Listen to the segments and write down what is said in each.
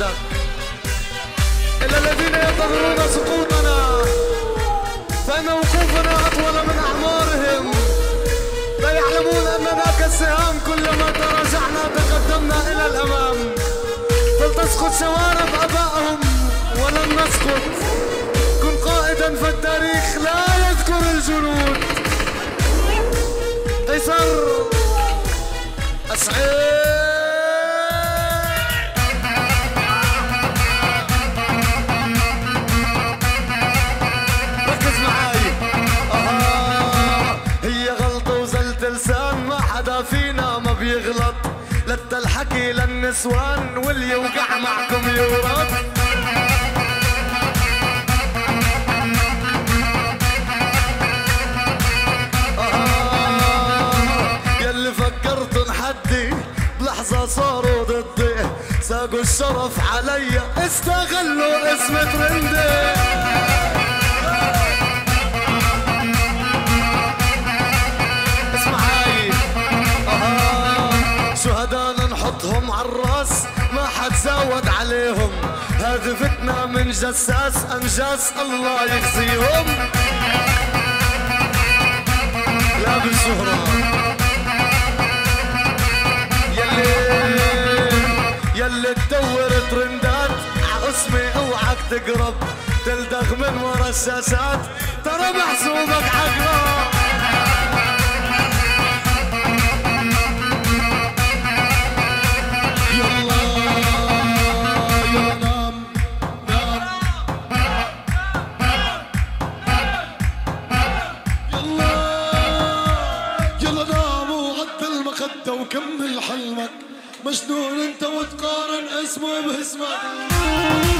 وحدك إلا الذين ينتظرون سقوطنا. فإن وقوفنا أطول من أعمارهم. لا يعلمون أننا كالسهام كلما تراجعنا تقدمنا إلى الأمام. فلتسقط شوارب أبائهم ولن نسقط. كن قائدا فالتاريخ الحكي للنسوان واللي يوقع معكم يورط آه بلحظة صاروا ضدي. ساقوا الشرف علي استغلوا اسم ترندي. نحطهم عالراس ما حد زود عليهم. هذه فتنة من جساس أنجاس الله يخزيهم. لا بالشهرة يلي يلي تدور ترندات اسمي أوعك تقرب. تلدغ من ورا الشاشات ترى محسوبك عقرب المخدة وكمل حلمك مجنون انت وتقارن اسمه باسمك.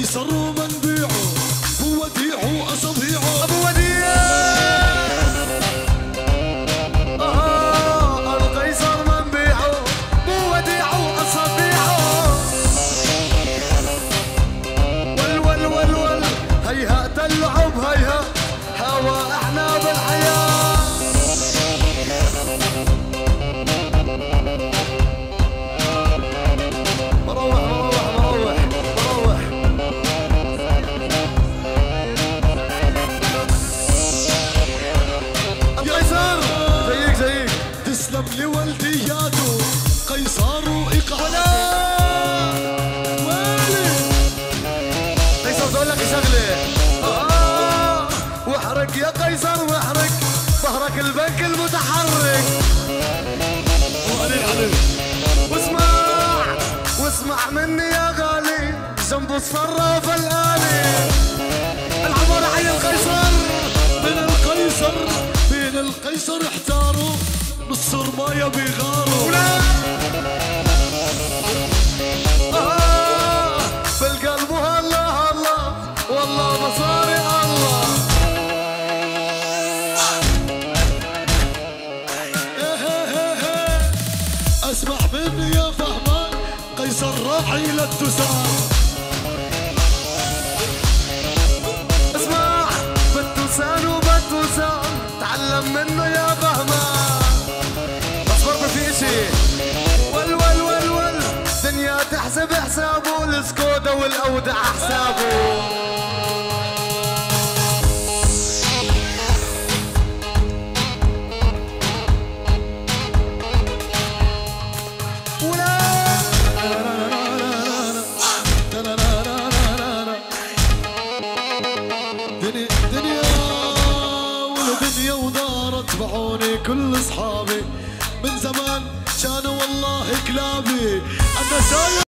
القيصر ولدياته قيصر لك شغلة. آه. واحرق يا قيصر واحرق ظهرك البنك المتحرك. وقليل مني يا غالي. الآلي. العمر حي القيصر بين القيصر بين القيصر احتاروا نص رماية بيغاروا آه بالقلب هلا هلا. والله مصاري الله. أسمع مني يا فهمان قيصر راعي للتسام حسابه السكودا والاودع حسابه تبعوني كل اصحابي من زمان كانوا والله كلابي أنا سايق